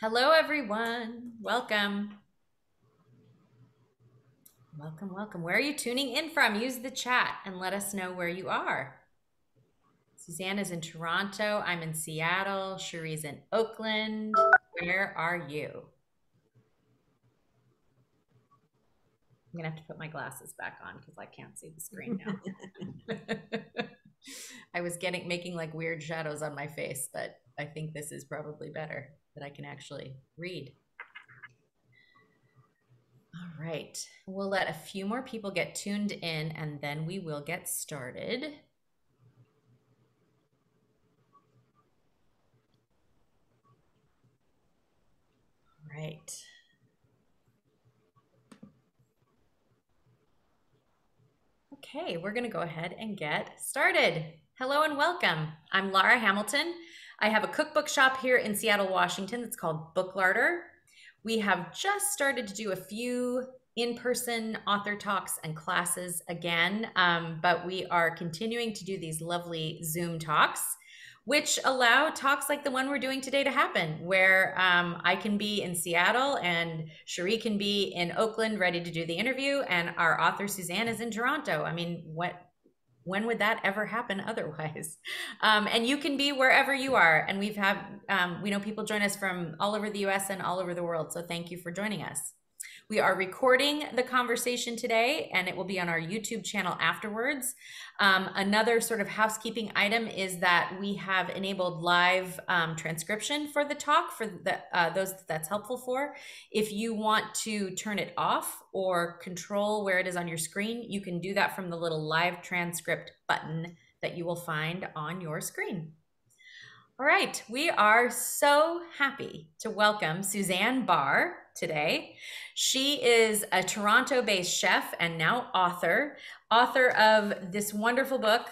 Hello, everyone. Welcome. Welcome, welcome. Where are you tuning in from? Use the chat and let us know where you are. Suzanne is in Toronto. I'm in Seattle. Sheree's in Oakland. Where are you? I'm gonna have to put my glasses back on because I can't see the screen now. I was getting making like weird shadows on my face, but I think this is probably better that I can actually read. All right, we'll let a few more people get tuned in and then we will get started. All right. Okay, we're going to go ahead and get started. Hello and welcome. I'm Laura Hamilton. I have a cookbook shop here in Seattle, Washington It's called Booklarder. We have just started to do a few in person author talks and classes again, um, but we are continuing to do these lovely Zoom talks. Which allow talks like the one we're doing today to happen, where um, I can be in Seattle and Sheree can be in Oakland ready to do the interview, and our author Suzanne is in Toronto. I mean, what when would that ever happen otherwise? Um, and you can be wherever you are. And we've had, um, we know people join us from all over the US and all over the world. So thank you for joining us. We are recording the conversation today and it will be on our YouTube channel afterwards. Um, another sort of housekeeping item is that we have enabled live um, transcription for the talk for the, uh, those that's helpful for. If you want to turn it off or control where it is on your screen, you can do that from the little live transcript button that you will find on your screen. All right, we are so happy to welcome Suzanne Barr today. She is a Toronto based chef and now author, author of this wonderful book,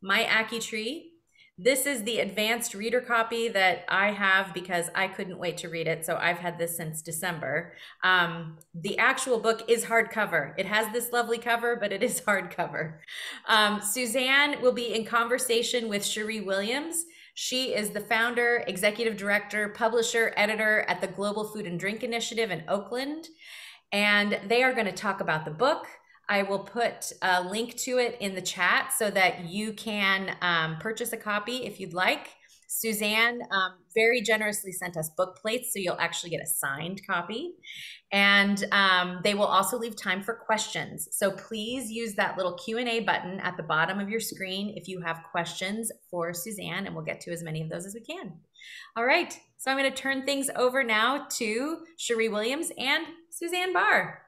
My Ackee Tree. This is the advanced reader copy that I have because I couldn't wait to read it. So I've had this since December. Um, the actual book is hardcover. It has this lovely cover, but it is hardcover. Um, Suzanne will be in conversation with Sheree Williams. She is the founder, executive director, publisher, editor at the Global Food and Drink Initiative in Oakland. And they are going to talk about the book. I will put a link to it in the chat so that you can um, purchase a copy if you'd like. Suzanne um, very generously sent us book plates, so you'll actually get a signed copy. And um, they will also leave time for questions. So please use that little Q&A button at the bottom of your screen if you have questions for Suzanne, and we'll get to as many of those as we can. All right, so I'm going to turn things over now to Sheree Williams and Suzanne Barr.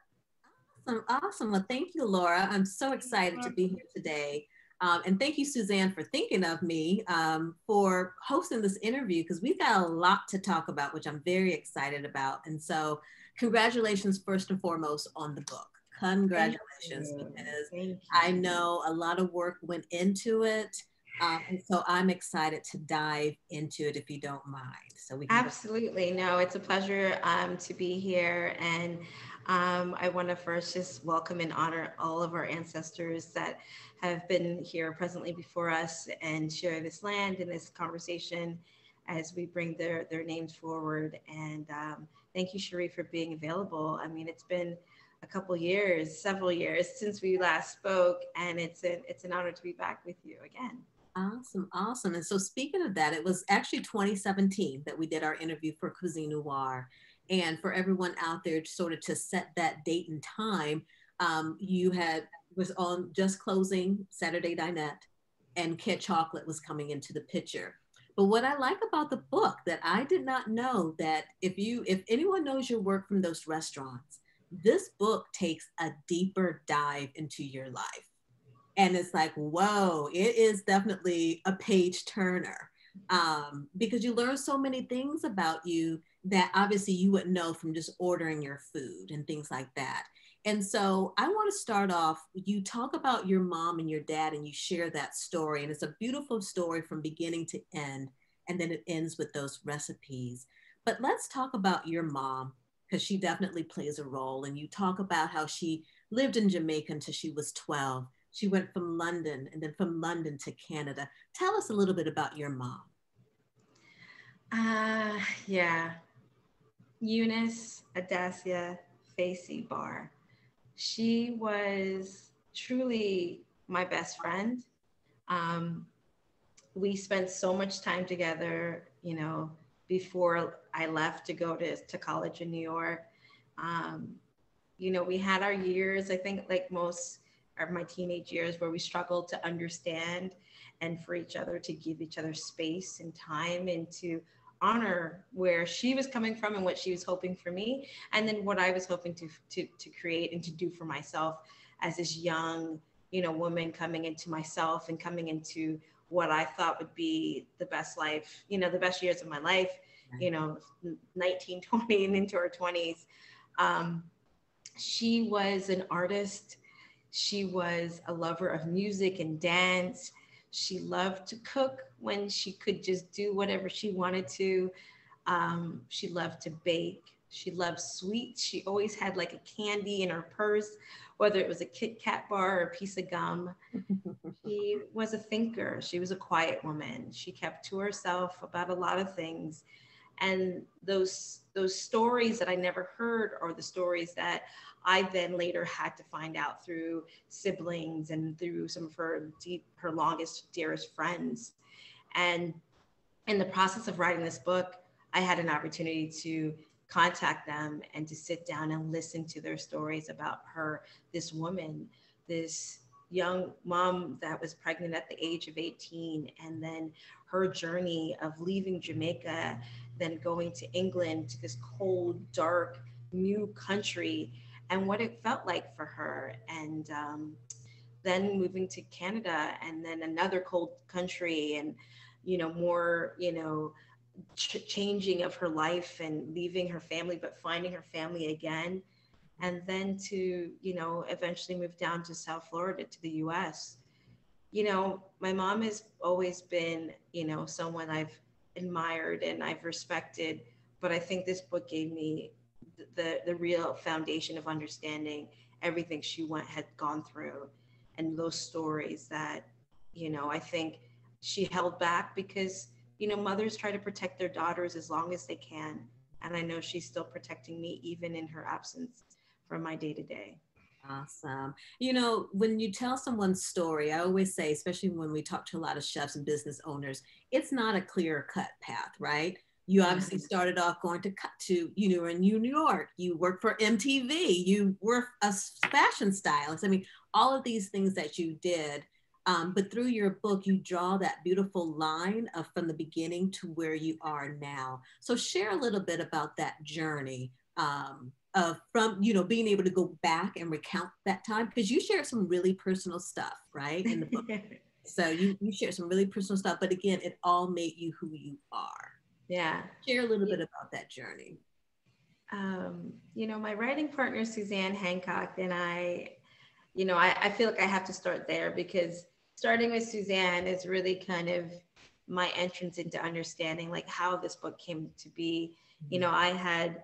Awesome, awesome. Well, thank you, Laura. I'm so excited to be here today. Um, and thank you, Suzanne, for thinking of me um, for hosting this interview because we've got a lot to talk about, which I'm very excited about. And so, congratulations, first and foremost, on the book. Congratulations, because I know a lot of work went into it. Um, and so I'm excited to dive into it if you don't mind. So we absolutely no, it's a pleasure um, to be here, and um, I want to first just welcome and honor all of our ancestors that have been here presently before us and share this land and this conversation as we bring their, their names forward. And um, thank you, Sheree, for being available. I mean, it's been a couple years, several years since we last spoke, and it's an, it's an honor to be back with you again. Awesome, awesome. And so speaking of that, it was actually 2017 that we did our interview for Cuisine Noir. And for everyone out there, sort of to set that date and time, um, you had was on just closing Saturday Dinette, and Kid Chocolate was coming into the picture. But what I like about the book that I did not know that if you if anyone knows your work from those restaurants, this book takes a deeper dive into your life. And it's like, whoa, it is definitely a page turner um, because you learn so many things about you that obviously you wouldn't know from just ordering your food and things like that. And so I want to start off. You talk about your mom and your dad, and you share that story. And it's a beautiful story from beginning to end. And then it ends with those recipes. But let's talk about your mom, because she definitely plays a role. And you talk about how she lived in Jamaica until she was 12. She went from London and then from London to Canada. Tell us a little bit about your mom. Uh, yeah. Eunice Adasia Facey Barr. She was truly my best friend. Um, we spent so much time together, you know, before I left to go to, to college in New York. Um, you know, we had our years, I think, like most of my teenage years, where we struggled to understand and for each other to give each other space and time and to honor where she was coming from and what she was hoping for me and then what i was hoping to to, to create and to do for myself as this young you know woman coming into myself and coming into what i thought would be the best life you know the best years of my life you know 19 20 and into her 20s um, she was an artist. She was a lover of music and dance. She loved to cook when she could just do whatever she wanted to. Um, she loved to bake. She loved sweets. She always had like a candy in her purse, whether it was a Kit Kat bar or a piece of gum. she was a thinker. She was a quiet woman. She kept to herself about a lot of things. And those those stories that I never heard are the stories that I then later had to find out through siblings and through some of her deep, her longest, dearest friends. And in the process of writing this book, I had an opportunity to contact them and to sit down and listen to their stories about her, this woman, this young mom that was pregnant at the age of 18, and then her journey of leaving Jamaica, then going to England to this cold, dark, new country and what it felt like for her. And um, then moving to Canada and then another cold country and, you know, more, you know, ch- changing of her life and leaving her family, but finding her family again. And then to, you know, eventually move down to South Florida to the US. You know, my mom has always been, you know, someone I've admired and I've respected, but I think this book gave me the the real foundation of understanding everything she went had gone through and those stories that you know i think she held back because you know mothers try to protect their daughters as long as they can and i know she's still protecting me even in her absence from my day to day Awesome. You know, when you tell someone's story, I always say, especially when we talk to a lot of chefs and business owners, it's not a clear cut path, right? You mm-hmm. obviously started off going to cut to, you know, in New York, you worked for MTV, you were a fashion stylist. I mean, all of these things that you did. Um, but through your book, you draw that beautiful line of from the beginning to where you are now. So share a little bit about that journey um, of from, you know, being able to go back and recount that time because you shared some really personal stuff, right? In the book. so you, you shared some really personal stuff, but again, it all made you who you are. Yeah. Share a little bit about that journey. Um, you know, my writing partner, Suzanne Hancock, and I, you know, I, I feel like I have to start there because starting with Suzanne is really kind of my entrance into understanding like how this book came to be. You know, I had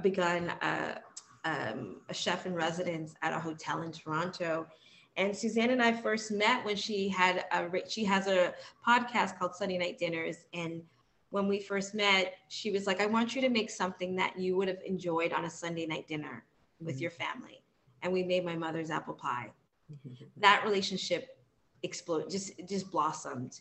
begun a, um, a chef in residence at a hotel in Toronto. And Suzanne and I first met when she had a she has a podcast called Sunday Night Dinners, and when we first met, she was like, I want you to make something that you would have enjoyed on a Sunday night dinner with mm-hmm. your family. And we made my mother's apple pie. Mm-hmm. That relationship exploded, just just blossomed.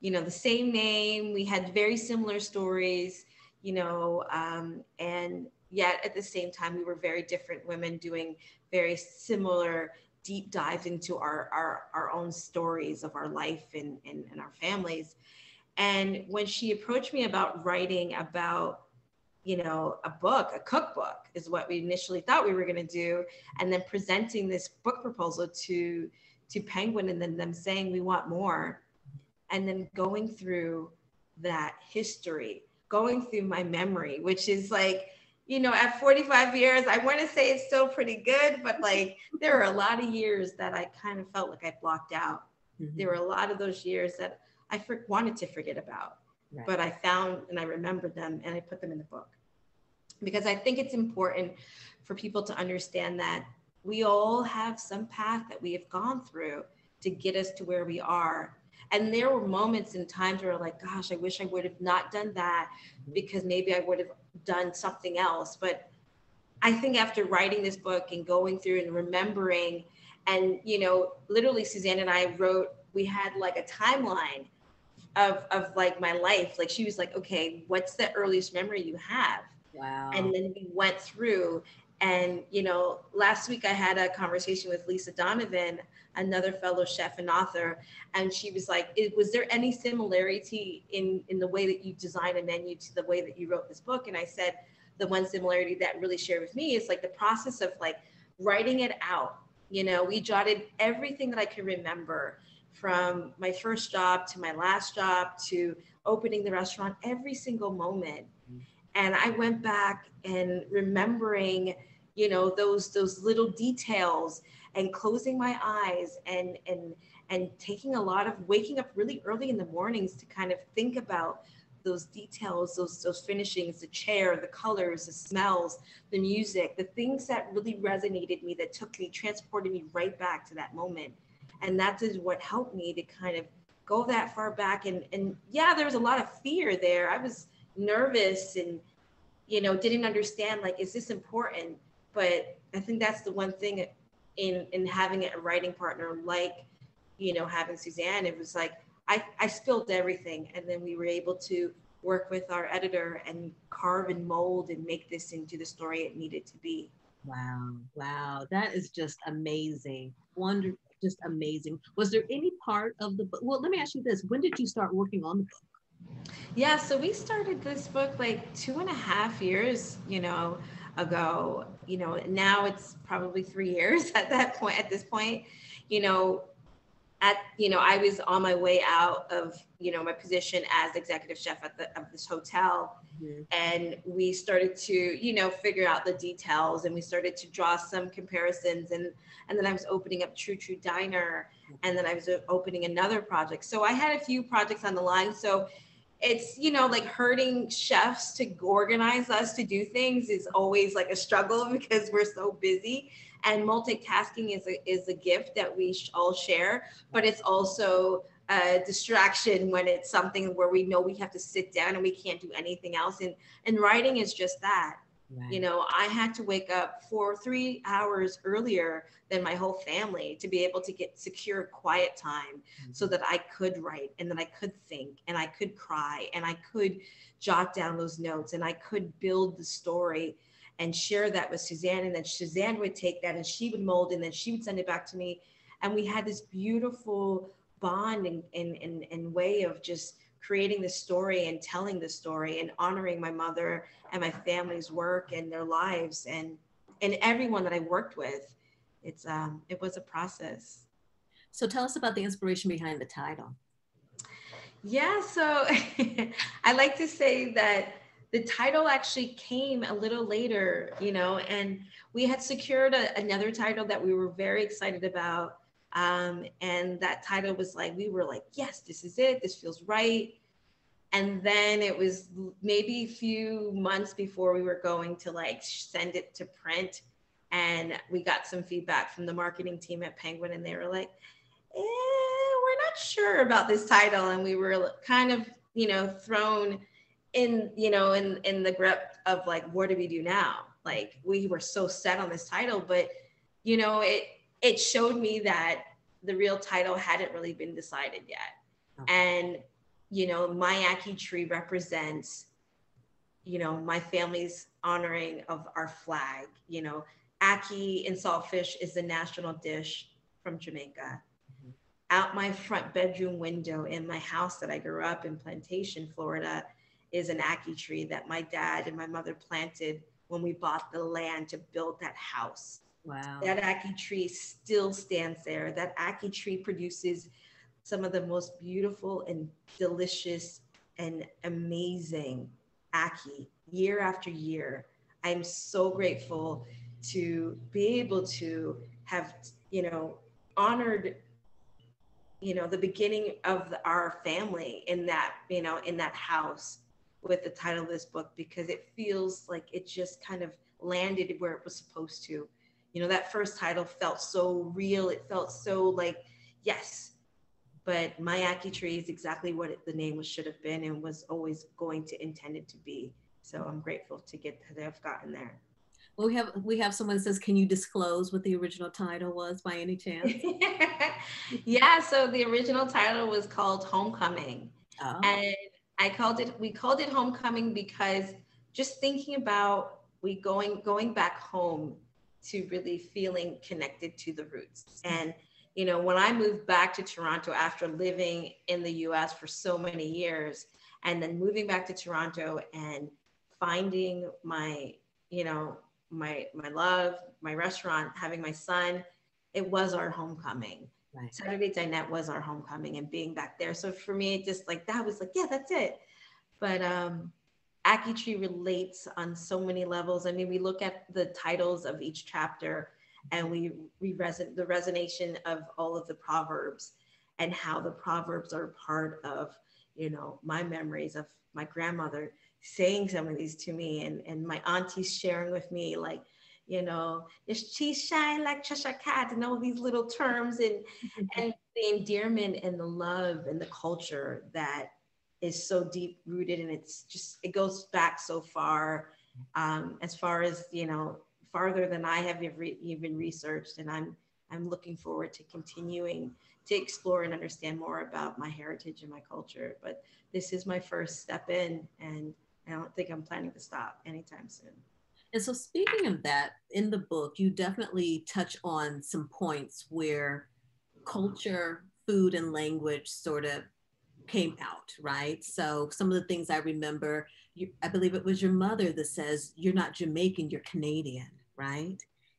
You know, the same name, we had very similar stories, you know, um, and yet at the same time, we were very different women doing very similar deep dives into our, our, our own stories of our life and, and, and our families and when she approached me about writing about, you know, a book, a cookbook is what we initially thought we were going to do, and then presenting this book proposal to to Penguin and then them saying we want more, and then going through that history, going through my memory, which is like you know, at 45 years, I want to say it's still pretty good, but like there are a lot of years that I kind of felt like I blocked out. Mm-hmm. There were a lot of those years that I for, wanted to forget about, right. but I found and I remembered them and I put them in the book. Because I think it's important for people to understand that we all have some path that we have gone through to get us to where we are. And there were moments and times where like, gosh, I wish I would have not done that mm-hmm. because maybe I would have done something else. But I think after writing this book and going through and remembering, and you know, literally Suzanne and I wrote, we had like a timeline of of like my life. Like she was like, okay, what's the earliest memory you have? Wow. And then we went through and you know, last week I had a conversation with Lisa Donovan, another fellow chef and author, and she was like, "Was there any similarity in in the way that you design a menu to the way that you wrote this book?" And I said, the one similarity that really shared with me is like the process of like writing it out. You know, we jotted everything that I could remember from my first job to my last job to opening the restaurant, every single moment. Mm-hmm. And I went back and remembering, you know, those those little details and closing my eyes and and and taking a lot of waking up really early in the mornings to kind of think about those details, those those finishings, the chair, the colors, the smells, the music, the things that really resonated me, that took me, transported me right back to that moment. And that is what helped me to kind of go that far back. And and yeah, there was a lot of fear there. I was nervous and you know didn't understand like is this important? But I think that's the one thing in in having a writing partner like you know having Suzanne. It was like I, I spilled everything and then we were able to work with our editor and carve and mold and make this into the story it needed to be. Wow, wow, that is just amazing. Wonderful, just amazing. Was there any part of the book? Well, let me ask you this: When did you start working on the book? Yeah, so we started this book like two and a half years, you know, ago. You know, now it's probably three years at that point. At this point, you know, at you know i was on my way out of you know my position as executive chef at the of this hotel mm-hmm. and we started to you know figure out the details and we started to draw some comparisons and and then i was opening up true true diner and then i was opening another project so i had a few projects on the line so it's you know like hurting chefs to organize us to do things is always like a struggle because we're so busy. And multitasking is a, is a gift that we all share but it's also a distraction when it's something where we know we have to sit down and we can't do anything else. And and writing is just that Right. You know, I had to wake up for three hours earlier than my whole family to be able to get secure quiet time mm-hmm. so that I could write and that I could think and I could cry and I could jot down those notes and I could build the story and share that with Suzanne. And then Suzanne would take that and she would mold and then she would send it back to me. And we had this beautiful bond and, and, and, and way of just creating the story and telling the story and honoring my mother and my family's work and their lives and and everyone that I worked with. It's um it was a process. So tell us about the inspiration behind the title. Yeah, so I like to say that the title actually came a little later, you know, and we had secured a, another title that we were very excited about. Um, and that title was like, we were like, yes, this is it. This feels right. And then it was maybe a few months before we were going to like send it to print. And we got some feedback from the marketing team at Penguin, and they were like, eh, we're not sure about this title. And we were kind of, you know, thrown in you know in in the grip of like what do we do now like we were so set on this title but you know it it showed me that the real title hadn't really been decided yet okay. and you know my ackee tree represents you know my family's honoring of our flag you know ackee and saltfish is the national dish from jamaica mm-hmm. out my front bedroom window in my house that i grew up in plantation florida is an ackee tree that my dad and my mother planted when we bought the land to build that house. Wow. That ackee tree still stands there. That ackee tree produces some of the most beautiful and delicious and amazing ackee year after year. I'm so grateful to be able to have, you know, honored you know the beginning of our family in that you know in that house with the title of this book because it feels like it just kind of landed where it was supposed to. You know, that first title felt so real. It felt so like, yes, but my Ackee tree is exactly what it, the name was, should have been and was always going to intended to be. So I'm grateful to get that to have gotten there. Well, we have we have someone that says, "Can you disclose what the original title was by any chance?" yeah, so the original title was called Homecoming, oh. and I called it. We called it Homecoming because just thinking about we going going back home to really feeling connected to the roots. And you know when i moved back to toronto after living in the us for so many years and then moving back to toronto and finding my you know my my love my restaurant having my son it was our homecoming. Right. saturday dinette was our homecoming and being back there. So for me it just like that was like yeah that's it. But um Ackee Tree relates on so many levels. I mean, we look at the titles of each chapter and we, we reson- the resonation of all of the proverbs and how the proverbs are part of, you know, my memories of my grandmother saying some of these to me and, and my aunties sharing with me like, you know, is she shine like Cheshire Cat and all these little terms and, and the endearment and the love and the culture that is so deep rooted and it's just it goes back so far um, as far as you know farther than i have ever even researched. And i'm i'm looking forward to continuing to explore and understand more about my heritage and my culture. But this is my first step in and i don't think i'm planning to stop anytime soon. And so speaking of that in the book you definitely touch on some points where culture food and language sort of came out, right? So some of the things I remember, you, I believe it was your mother that says, You're not Jamaican, you're Canadian, right?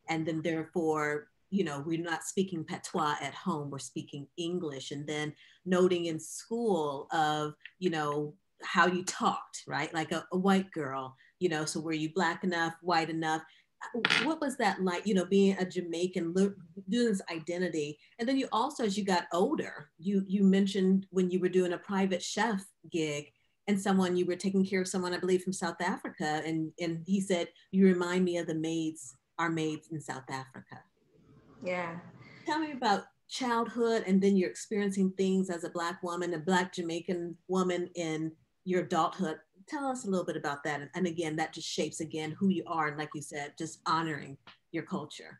And then therefore, you know, we're not speaking patois at home, we're speaking English. And then noting in school of, you know, how you talked, right? Like a, a white girl, you know, so were you black enough, white enough? What was that like you know being a jamaican doing this identity? And then you also as you got older you you mentioned when you were doing a private chef gig and someone you were taking care of someone i believe from south africa and and he said you remind me of the maids our maids in south africa. Yeah. Tell me about childhood and then you're experiencing things as a black woman a black jamaican woman in your adulthood tell us a little bit about that. And again, that just shapes again who you are. And like you said, just honoring your culture.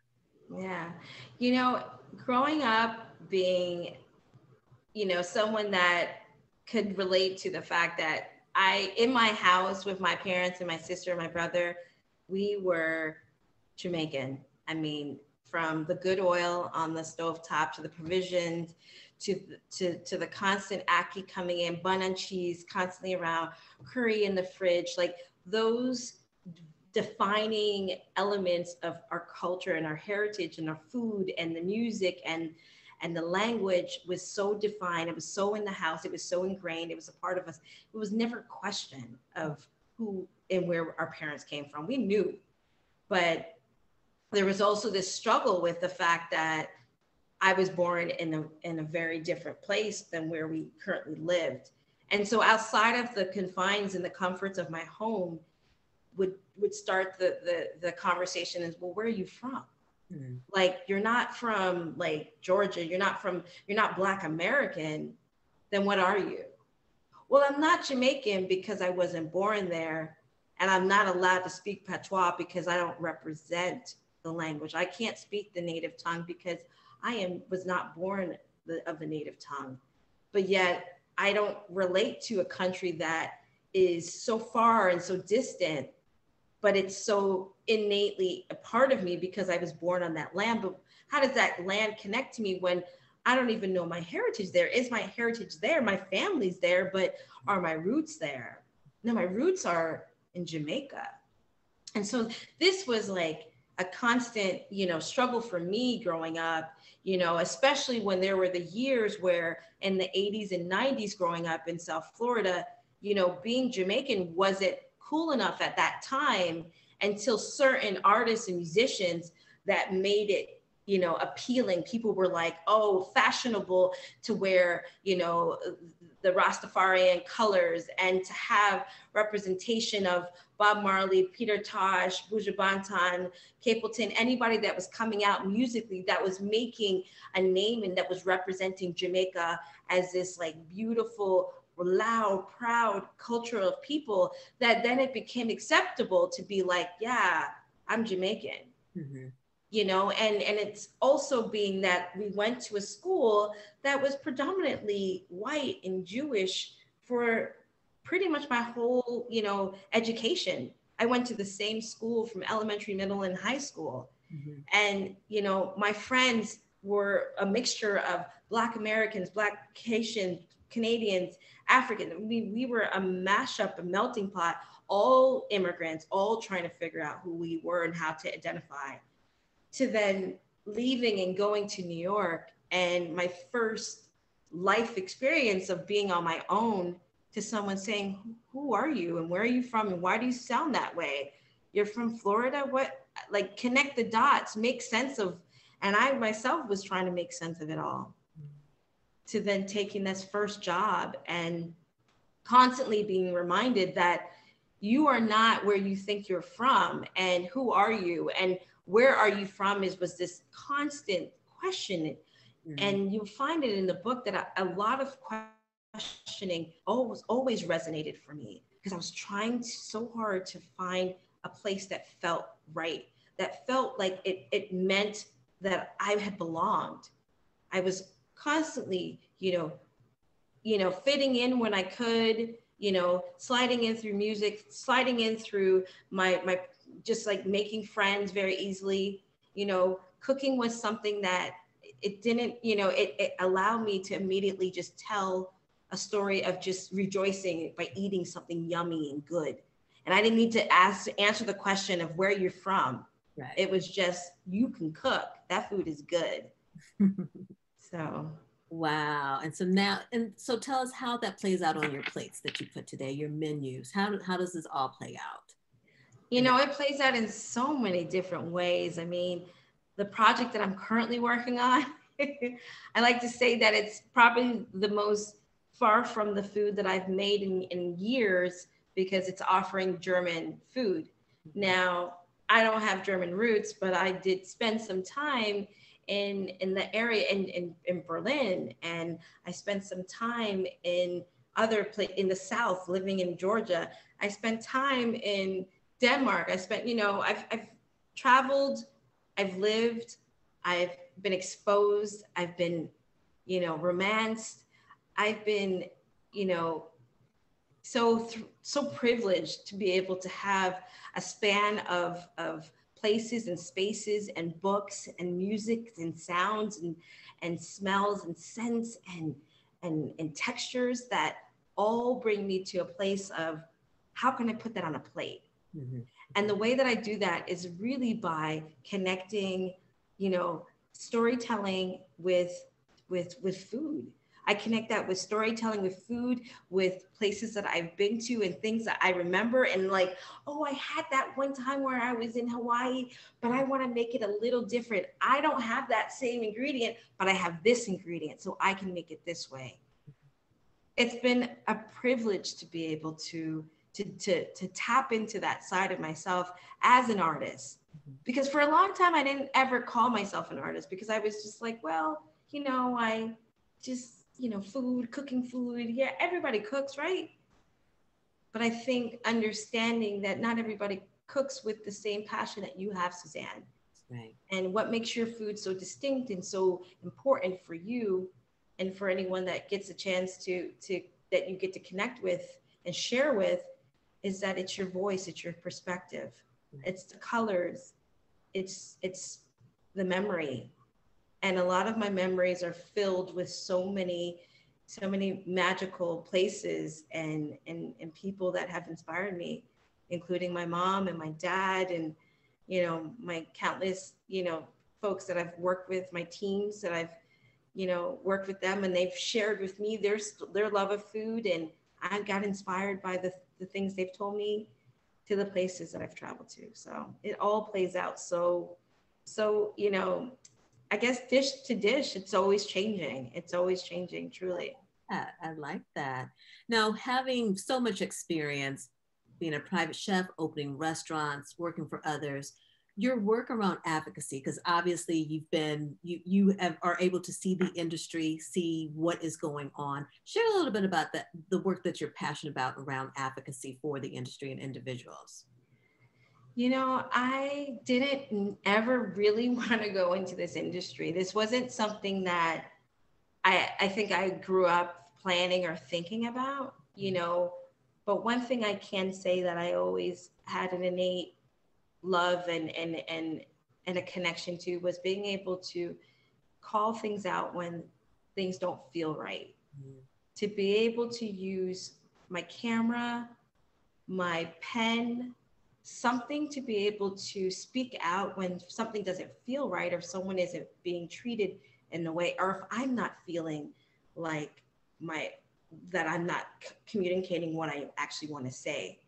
Yeah. You know, growing up being, you know, someone that could relate to the fact that I, in my house with my parents and my sister and my brother, we were Jamaican. I mean, from the good oil on the stove top to the provisions to, to, to the constant ackee coming in, bun and cheese constantly around, curry in the fridge, like those defining elements of our culture and our heritage and our food and the music and and the language was so defined. It was so in the house. It was so ingrained. It was a part of us. It was never a question of who and where our parents came from. We knew. But there was also this struggle with the fact that I was born in a, in a very different place than where we currently lived. And so outside of the confines and the comforts of my home would would start the the, the conversation is, well, where are you from? Mm-hmm. Like you're not from like Georgia, you're not from, you're not black American, then what are you? Well, I'm not Jamaican because I wasn't born there and I'm not allowed to speak patois because I don't represent the language. I can't speak the native tongue because I am was not born the, of the native tongue, but yet I don't relate to a country that is so far and so distant, but it's so innately a part of me because I was born on that land. But how does that land connect to me when I don't even know my heritage there? Is my heritage there? My family's there, but are my roots there? No, my roots are in Jamaica. And so this was like a constant, you know, struggle for me growing up you know, especially when there were the years where in the 80s and 90s growing up in South Florida, you know, being Jamaican wasn't cool enough at that time until certain artists and musicians that made it you know appealing. People were like oh fashionable to wear you know the Rastafarian colors and to have representation of Bob Marley, Peter Tosh, Buju Banton, Capleton, anybody that was coming out musically that was making a name and that was representing Jamaica as this like beautiful, loud, proud culture of people that then it became acceptable to be like, yeah, I'm Jamaican. Mm-hmm. You know, and and it's also being that we went to a school that was predominantly white and Jewish for pretty much my whole, you know, education. I went to the same school from elementary, middle, and high school. Mm-hmm. And, you know, my friends were a mixture of Black Americans, Black Haitians, Canadians, African. We, we were a mashup, a melting pot, all immigrants, all trying to figure out who we were and how to identify. To then leaving and going to New York, and my first life experience of being on my own to someone saying, Who are you and where are you from and why do you sound that way? You're from Florida? What? Like, connect the dots, make sense of. And I myself was trying to make sense of it all. To then taking this first job and constantly being reminded that you are not where you think you're from and who are you and where are you from is was this constant question mm-hmm. and you find it in the book that a, a lot of questions questioning always always resonated for me because I was trying so hard to find a place that felt right, that felt like it, it meant that I had belonged. I was constantly, you know, you know, fitting in when I could, you know, sliding in through music, sliding in through my my just like making friends very easily. You know, cooking was something that it didn't, you know, it, it allowed me to immediately just tell a story of just rejoicing by eating something yummy and good. And I didn't need to ask to answer the question of where you're from. Right. It was just you can cook. That food is good. so wow. And so now and so tell us how that plays out on your plates that you put today, your menus. How how does this all play out? You know, it plays out in so many different ways. I mean, the project that I'm currently working on, I like to say that it's probably the most far from the food that I've made in, in years because it's offering German food. Now, I don't have German roots, but I did spend some time in in the area in, in, in Berlin and I spent some time in other place in the south living in Georgia. I spent time in Denmark. I spent, you know, I've I've traveled, I've lived, I've been exposed, I've been, you know, romanced, I've been, you know, so th- so privileged to be able to have a span of of places and spaces and books and music and sounds and and smells and scents and and and textures that all bring me to a place of how can I put that on a plate? Mm-hmm. And the way that I do that is really by connecting, you know, storytelling with with with food I connect that with storytelling, with food, with places that I've been to and things that I remember. And like, oh, I had that one time where I was in Hawaii, but I want to make it a little different. I don't have that same ingredient, but I have this ingredient, so I can make it this way. It's been a privilege to be able to to, to, to tap into that side of myself as an artist. Mm-hmm. Because for a long time, I didn't ever call myself an artist because I was just like, well, you know, I just you know, food, cooking food. Yeah, everybody cooks, right? But I think understanding that not everybody cooks with the same passion that you have, Suzanne. Right. And what makes your food so distinct and so important for you and for anyone that gets a chance to to that you get to connect with and share with is that it's your voice, it's your perspective. It's the colors, it's it's the memory, and a lot of my memories are filled with so many so many magical places and and and people that have inspired me including my mom and my dad and you know my countless you know folks that I've worked with my teams that I've you know worked with them and they've shared with me their their love of food. And I got inspired by the the things they've told me to the places that I've traveled to. So it all plays out so so you know I guess dish to dish, it's always changing. It's always changing, truly. that. I like that. Now, having so much experience being a private chef, opening restaurants, working for others, your work around advocacy, because obviously you've been, you, you have, are able to see the industry, see what is going on. Share a little bit about that, the work that you're passionate about around advocacy for the industry and individuals. You know, I didn't ever really want to go into this industry. This wasn't something that I, I think I grew up planning or thinking about, you know. But one thing I can say that I always had an innate love and and and and a connection to was being able to call things out when things don't feel right. Mm-hmm. To be able to use my camera, my pen, something to be able to speak out when something doesn't feel right or someone isn't being treated in a way or if i'm not feeling like my that i'm not communicating what i actually want to say.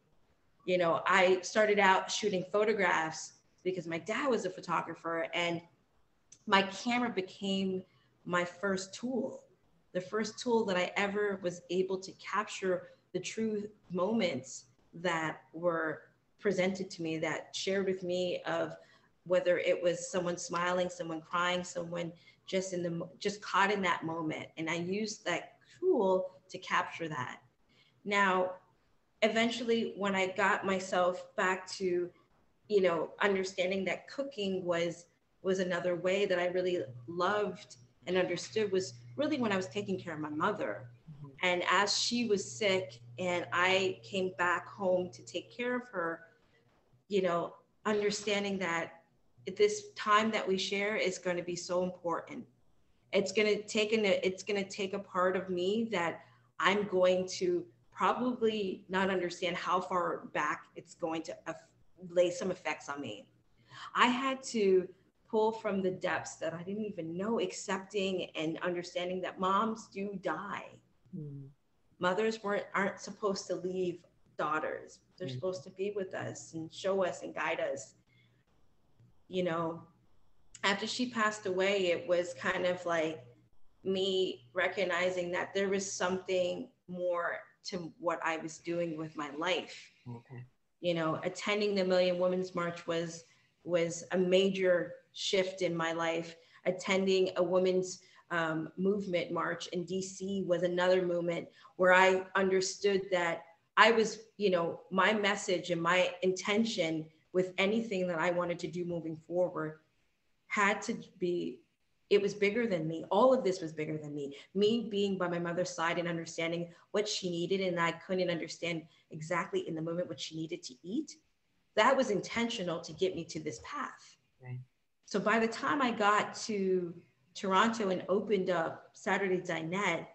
You know i started out shooting photographs because my dad was a photographer and my camera became my first tool the first tool that i ever was able to capture the true moments that were presented to me that shared with me of whether it was someone smiling someone crying someone just in the just caught in that moment. And i used that tool to capture that. Now eventually when i got myself back to you know understanding that cooking was was another way that i really loved and understood was really when i was taking care of my mother. Mm-hmm. and as she was sick and i came back home to take care of her you know understanding that this time that we share is going to be so important. It's going to take an it's going to take a part of me that I'm going to probably not understand how far back it's going to lay some effects on me. I had to pull from the depths that I didn't even know, accepting and understanding that moms do die. Mm. Mothers weren't aren't supposed to leave daughters. They're mm. supposed to be with us and show us and guide us you know, after she passed away, it was kind of like me recognizing that there was something more to what I was doing with my life. Okay. You know, attending the Million Women's March was was a major shift in my life. Attending a women's um, movement march in DC was another movement where I understood that I was, you know, my message and my intention with anything that I wanted to do moving forward had to be it was bigger than me. All of this was bigger than me. Me being by my mother's side and understanding what she needed, and I couldn't understand exactly in the moment what she needed to eat. That was intentional to get me to this path. Okay. So by the time I got to Toronto and opened up Saturday Dinette,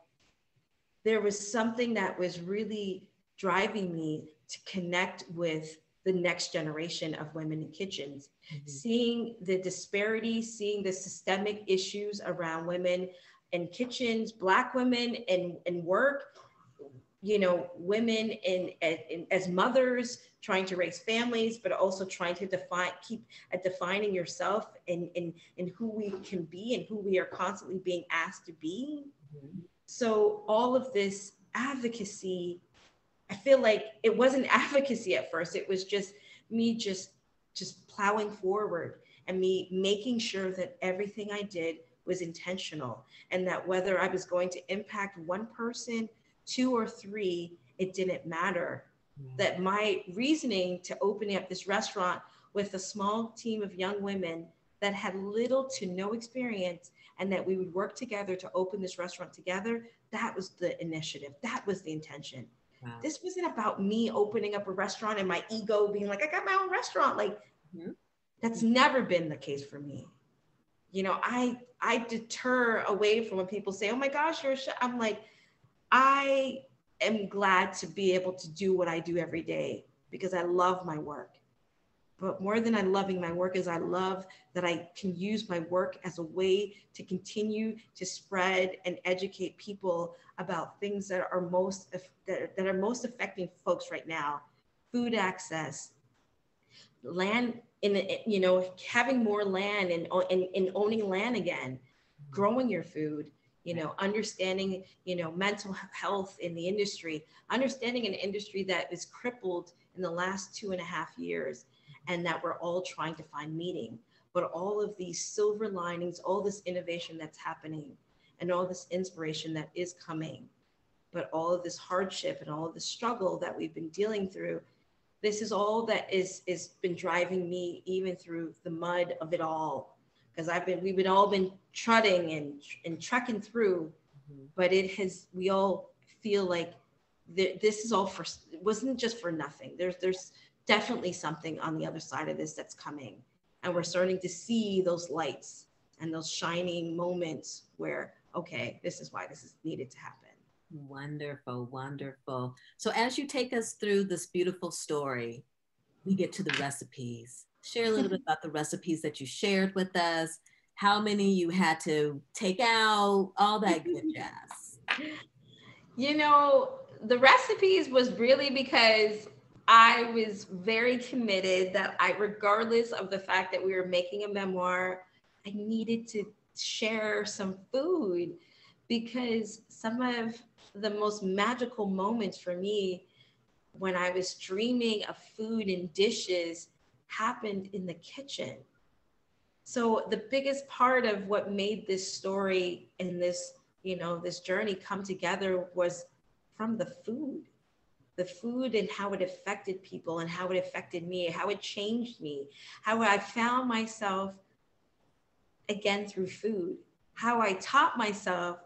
there was something that was really driving me to connect with the next generation of women in kitchens, mm-hmm. seeing the disparity, seeing the systemic issues around women in kitchens, Black women in, in work, you know, women in, in, as mothers trying to raise families, but also trying to define, keep at defining yourself and in, in, in who we can be and who we are constantly being asked to be. Mm-hmm. So all of this advocacy I feel like it wasn't advocacy at first. It was just me just just plowing forward and me making sure that everything I did was intentional and that whether I was going to impact one person, two or three, it didn't matter. Mm-hmm. That my reasoning to opening up this restaurant with a small team of young women that had little to no experience and that we would work together to open this restaurant together, that was the initiative. That was the intention. Wow. This wasn't about me opening up a restaurant and my ego being like, I got my own restaurant. Like mm-hmm. that's never been the case for me. You know, I I deter away from when people say, "Oh my gosh, you're a chef." I'm like, I am glad to be able to do what I do every day because I love my work. But more than I loving my work is I love that I can use my work as a way to continue to spread and educate people about things that are most that, that are most affecting folks right now. Food access, land in you know having more land and, and, and owning land again, growing your food, you know understanding you know mental health in the industry understanding an industry that is crippled in the last two and a half years and that we're all trying to find meaning but all of these silver linings all this innovation that's happening and all this inspiration that is coming but all of this hardship and all of the struggle that we've been dealing through this is all that is is been driving me even through the mud of it all because I've been we've been all been trudging and and trekking through, mm-hmm. but it has we all feel like th- this is all for wasn't just for nothing. There's there's definitely something on the other side of this that's coming, and we're starting to see those lights and those shining moments where okay, this is why this is needed to happen. Wonderful, wonderful. So as you take us through this beautiful story, we get to the recipes share a little bit about the recipes that you shared with us, how many you had to take out, all that good jazz. You know, the recipes was really because I was very committed that I, regardless of the fact that we were making a memoir, I needed to share some food because some of the most magical moments for me when I was dreaming of food and dishes happened in the kitchen. So the biggest part of what made this story and this, you know, this journey come together was from the food. The food and how it affected people and how it affected me, how it changed me, how I found myself again through food, how I taught myself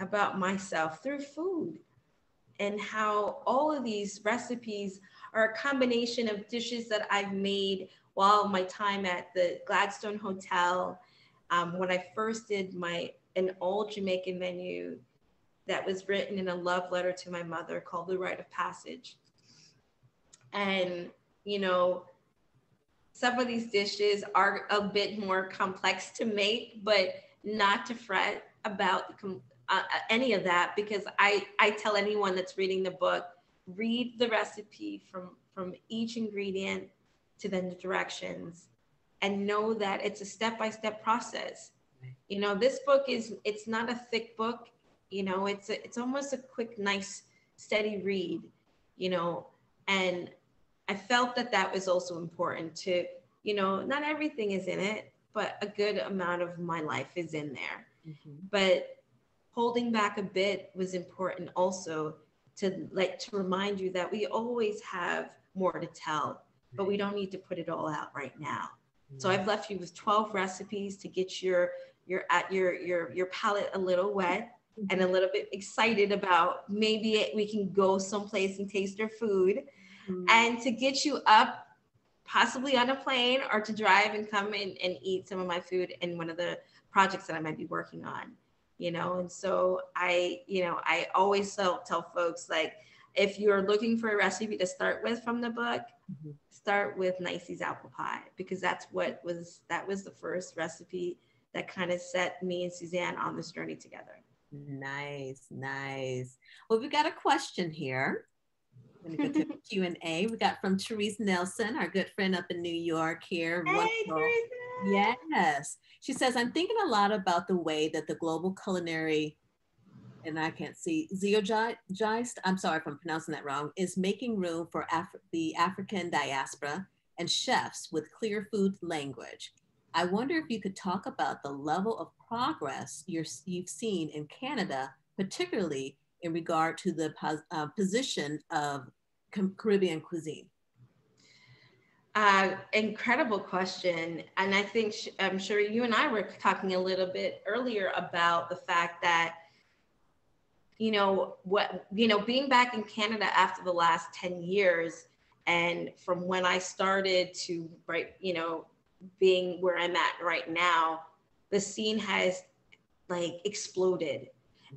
about myself through food, and how all of these recipes are a combination of dishes that I've made while my time at the Gladstone Hotel. Um, when I first did my an all Jamaican menu that was written in a love letter to my mother called The Rite of Passage. And, you know, some of these dishes are a bit more complex to make, but not to fret about uh, uh, any of that because I, I tell anyone that's reading the book read the recipe from from each ingredient to the directions and know that it's a step-by-step process. You know this book is it's not a thick book you know it's a, it's almost a quick nice steady read you know and i felt that that was also important to you know not everything is in it but a good amount of my life is in there mm-hmm. but holding back a bit was important also to like to remind you that we always have more to tell, but we don't need to put it all out right now. So I've left you with 12 recipes to get your your at your your your palate a little wet and a little bit excited about maybe it, we can go someplace and taste their food mm-hmm. and to get you up possibly on a plane or to drive and come in and eat some of my food in one of the projects that I might be working on you know and so i you know i always tell, tell folks like if you're looking for a recipe to start with from the book mm-hmm. start with nicey's apple pie because that's what was that was the first recipe that kind of set me and suzanne on this journey together nice nice well we've got a question here I'm going to go to Q&A. We got from Therese Nelson, our good friend up in New York here. Hey, Teresa. Yes. She says, I'm thinking a lot about the way that the global culinary, and I can't see, zeitgeist, I'm sorry if I'm pronouncing that wrong, is making room for Af- the African diaspora and chefs with clear food language. I wonder if you could talk about the level of progress you have seen in Canada, particularly in regard to the uh, position of Caribbean cuisine. Uh, incredible question. And I think, I'm sure you and I were talking a little bit earlier about the fact that, you know, what, you know, being back in Canada after the last 10 years, and from when I started to, right, you know, being where I'm at right now, the scene has like exploded.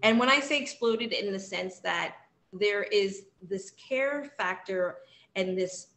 And when I say exploded in the sense that there is this care factor and this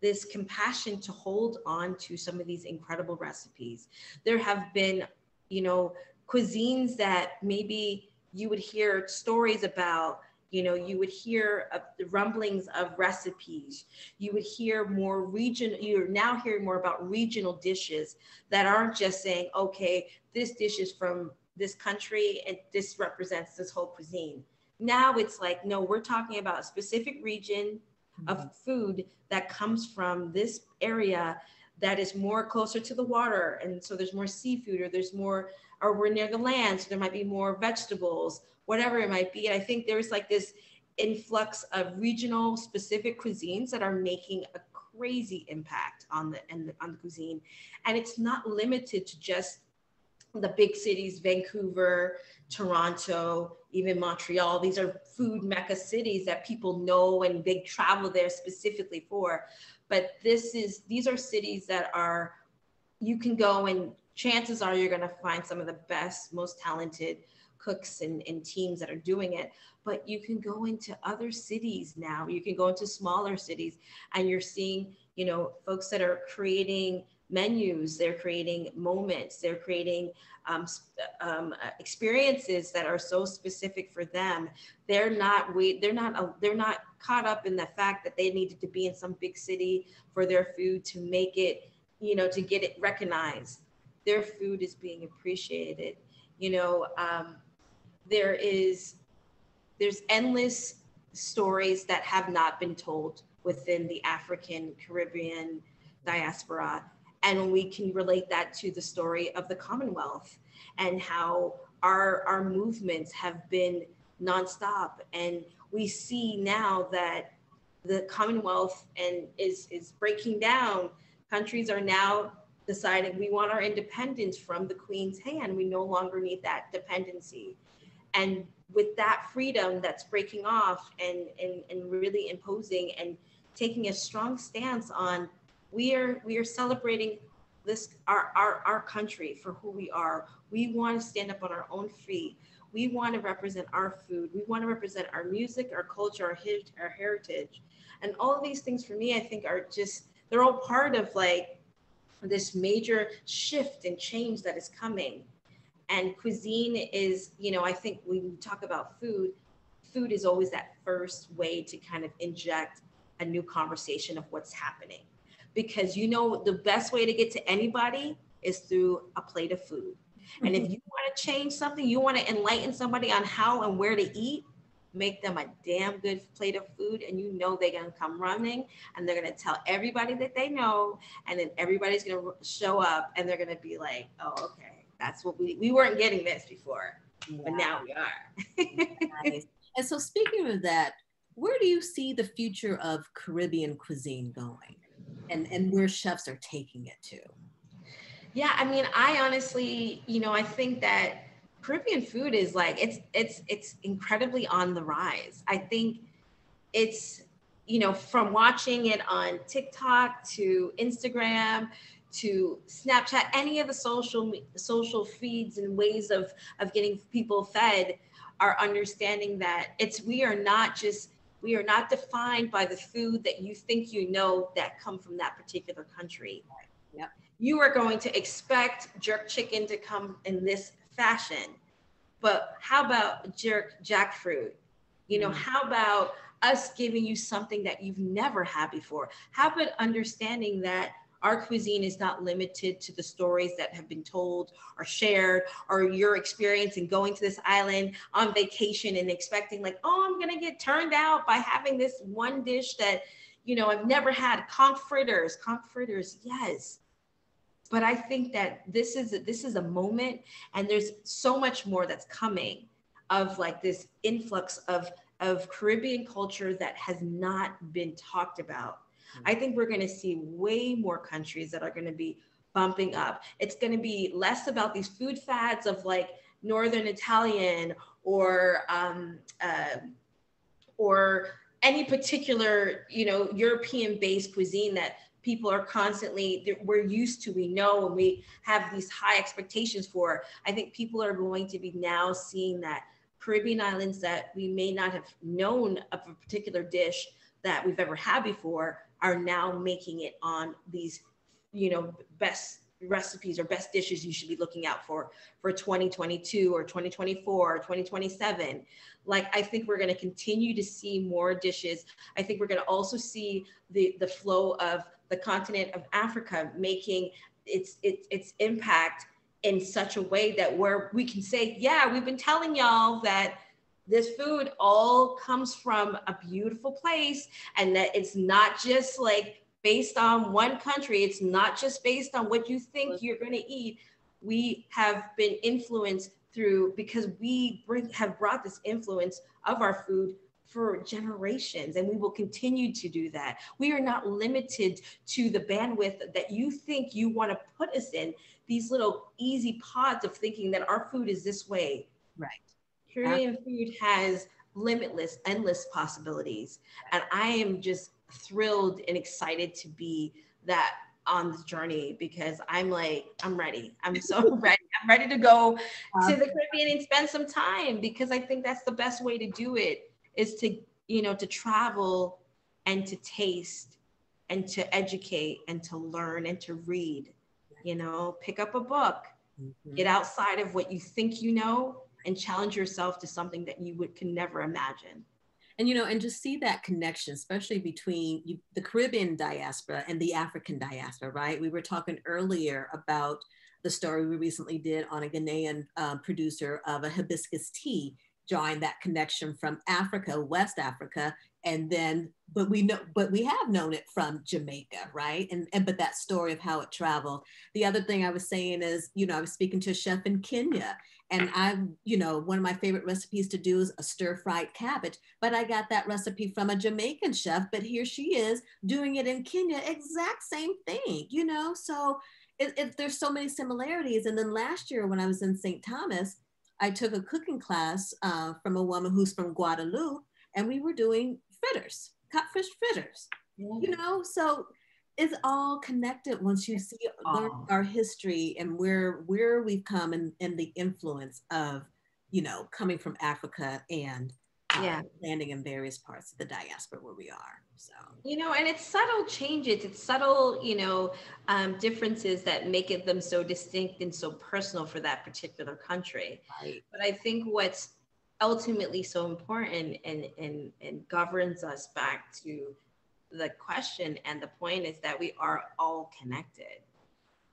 this compassion to hold on to some of these incredible recipes. There have been, you know, cuisines that maybe you would hear stories about you know you would hear the rumblings of recipes you would hear more region you're now hearing more about regional dishes that aren't just saying okay this dish is from this country and this represents this whole cuisine. Now it's like, no, we're talking about a specific region mm-hmm. of food that comes from this area that is more closer to the water. And so there's more seafood or there's more, or we're near the land. So there might be more vegetables, whatever it might be. And I think there's like this influx of regional specific cuisines that are making a crazy impact on the, and on the cuisine. And it's not limited to just the big cities, Vancouver, Toronto, even Montreal. These are food mecca cities that people know and they travel there specifically for. But this is these are cities that are you can go and chances are you're going to find some of the best, most talented cooks and, and teams that are doing it. But you can go into other cities now. You can go into smaller cities and you're seeing, you know, folks that are creating menus, they're creating moments, they're creating um, um, experiences that are so specific for them. They're not we they're not uh, they're not caught up in the fact that they needed to be in some big city for their food to make it, you know, to get it recognized. Their food is being appreciated. You know, um, there is there's endless stories that have not been told within the African Caribbean diaspora and we can relate that to the story of the Commonwealth and how our, our movements have been nonstop. And we see now that the Commonwealth and is, is breaking down. Countries are now deciding we want our independence from the Queen's hand. We no longer need that dependency. And with that freedom that's breaking off and, and, and really imposing and taking a strong stance on we are we are celebrating this our, our our country for who we are. We want to stand up on our own feet. We want to represent our food. We want to represent our music our culture our, our heritage. And all of these things for me i think are just they're all part of like this major shift and change that is coming and cuisine is you know i think when we talk about food food is always that first way to kind of inject a new conversation of what's happening because you know the best way to get to anybody is through a plate of food. And if mm-hmm. you want to change something, you want to enlighten somebody on how and where to eat, make them a damn good plate of food and you know they're going to come running and they're going to tell everybody that they know and then everybody's going to show up and they're going to be like oh okay that's what we we weren't getting this before but now we are. Nice. and so speaking of that where do you see the future of caribbean cuisine going? And and where chefs are taking it to? Yeah i mean i honestly you know i think that caribbean food is like it's it's it's incredibly on the rise. I think it's you know from watching it on tiktok to instagram to snapchat any of the social social feeds and ways of of getting people fed are understanding that it's we are not just we are not defined by the food that you think you know that come from that particular country. Yep. You are going to expect jerk chicken to come in this fashion. But how about jerk jackfruit? You know, mm. how about us giving you something that you've never had before? How about understanding that our cuisine is not limited to the stories that have been told or shared or your experience in going to this island on vacation and expecting like oh i'm to get turned out by having this one dish that you know i've never had. Conch fritters conch fritters yes. But i think that this is a, this is a moment and there's so much more that's coming of like this influx of of caribbean culture that has not been talked about I think we're going to see way more countries that are going to be bumping up. It's going to be less about these food fads of like Northern Italian or um, uh, or any particular you know European based cuisine that people are constantly we're used to we know and we have these high expectations for i think people are going to be now seeing that caribbean islands that we may not have known of a particular dish that we've ever had before are now making it on these, you know, best recipes or best dishes you should be looking out for for 2022 or 2024 or 2027 like i think we're going to continue to see more dishes. I think we're going to also see the the flow of the continent of africa making its its, its impact in such a way that where we can say, yeah, we've been telling y'all that this food all comes from a beautiful place and that it's not just like based on one country. It's not just based on what you think you're going to eat. We have been influenced through because we bring have brought this influence of our food for generations and we will continue to do that. We are not limited to the bandwidth that you think you want to put us in these little easy pods of thinking that our food is this way. Right. Caribbean food has limitless, endless possibilities. And I am just thrilled and excited to be that on this journey because I'm like, I'm ready. I'm so ready. I'm ready to go to the Caribbean and spend some time because I think that's the best way to do it is to, you know, to travel and to taste and to educate and to learn and to read you know, pick up a book, mm-hmm. get outside of what you think you know, and challenge yourself to something that you would can never imagine. And you know, and just see that connection, especially between you, the Caribbean diaspora and the African diaspora, right? We were talking earlier about the story we recently did on a Ghanaian uh, producer of a hibiscus tea, drawing that connection from Africa, West Africa, and then but we know but we have known it from jamaica right and and but that story of how it traveled the other thing i was saying is you know i was speaking to a chef in kenya and i you know one of my favorite recipes to do is a stir fried cabbage but i got that recipe from a jamaican chef but here she is doing it in kenya exact same thing you know so it, it, there's so many similarities and then last year when i was in st thomas i took a cooking class uh, from a woman who's from guadeloupe and we were doing fritters, catfish fritters. Yeah. You know, so it's all connected once you see our history and where where we've come and, and the influence of, you know, coming from Africa and uh, yeah. landing in various parts of the diaspora where we are. So you know, and it's subtle changes, it's subtle, you know, um, differences that make it them so distinct and so personal for that particular country. Right. But I think what's ultimately so important and, and, and governs us back to the question and the point is that we are all connected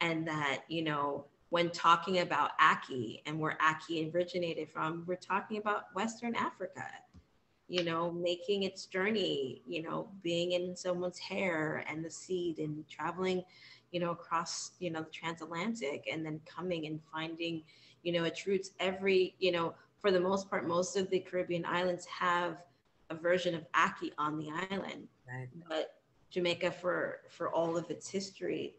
and that you know when talking about ackee and where ackee originated from we're talking about western africa you know making its journey you know being in someone's hair and the seed and traveling you know across you know the transatlantic and then coming and finding you know its roots every you know for the most part, most of the Caribbean islands have a version of ackee on the island. Right. But Jamaica, for for all of its history,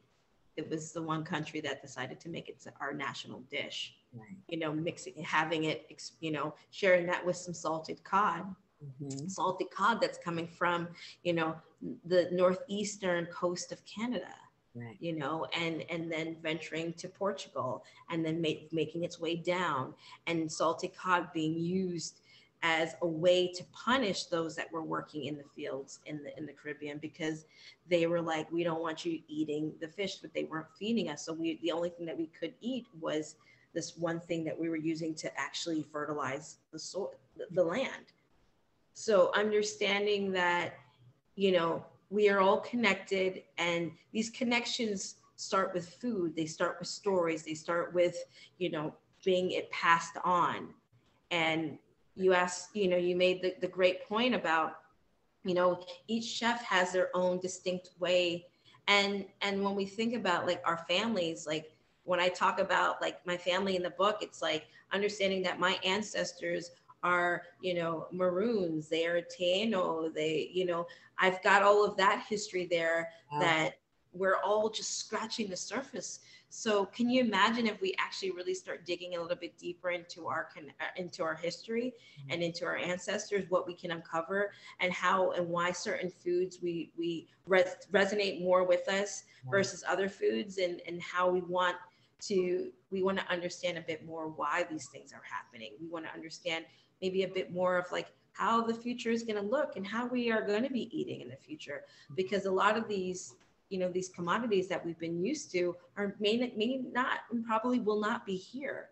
it was the one country that decided to make it our national dish. Right. You know, mixing, having it, you know, sharing that with some salted cod. Mm-hmm. Salted cod that's coming from, you know, the northeastern coast of Canada right. you know, and and then venturing to Portugal and then make, making its way down, and salted cod being used as a way to punish those that were working in the fields in the in the Caribbean because they were like, we don't want you eating the fish, but they weren't feeding us. So we the only thing that we could eat was this one thing that we were using to actually fertilize the soil, the land. So understanding that, you know, we are all connected and these connections start with food they start with stories they start with you know being it passed on and you asked you know you made the, the great point about you know each chef has their own distinct way and and when we think about like our families like when i talk about like my family in the book it's like understanding that my ancestors are, you know, Maroons, they are Taino, they, you know, I've got all of that history there wow. that we're all just scratching the surface. So can you imagine if we actually really start digging a little bit deeper into our uh, into our history mm-hmm. and into our ancestors, what we can uncover and how and why certain foods we we res- resonate more with us versus other foods and and how we want to we want to understand a bit more why these things are happening. We want to understand maybe a bit more of like how the future is going to look and how we are going to be eating in the future because a lot of these you know these commodities that we've been used to are may, may not and probably will not be here